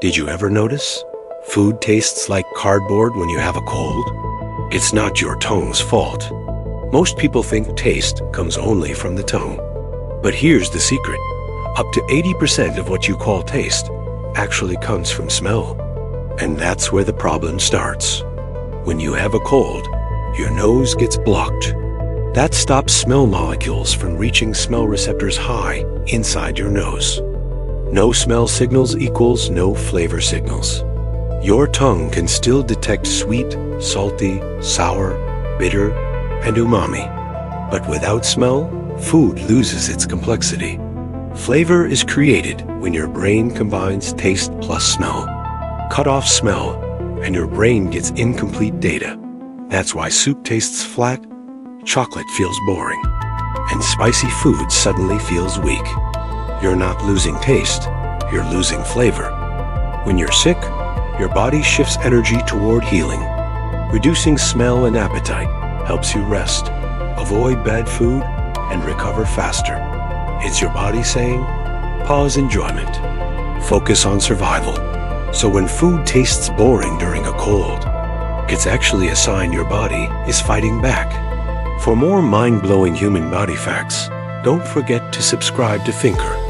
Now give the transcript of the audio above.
Did you ever notice? Food tastes like cardboard when you have a cold. It's not your tongue's fault. Most people think taste comes only from the tongue. But here's the secret. Up to 80% of what you call taste actually comes from smell. And that's where the problem starts. When you have a cold, your nose gets blocked. That stops smell molecules from reaching smell receptors high inside your nose. No smell signals equals no flavor signals. Your tongue can still detect sweet, salty, sour, bitter, and umami. But without smell, food loses its complexity. Flavor is created when your brain combines taste plus smell. Cut off smell, and your brain gets incomplete data. That's why soup tastes flat, chocolate feels boring, and spicy food suddenly feels weak. You're not losing taste, you're losing flavor. When you're sick, your body shifts energy toward healing. Reducing smell and appetite helps you rest, avoid bad food, and recover faster. It's your body saying, pause enjoyment, focus on survival. So when food tastes boring during a cold, it's actually a sign your body is fighting back. For more mind blowing human body facts, don't forget to subscribe to Thinkr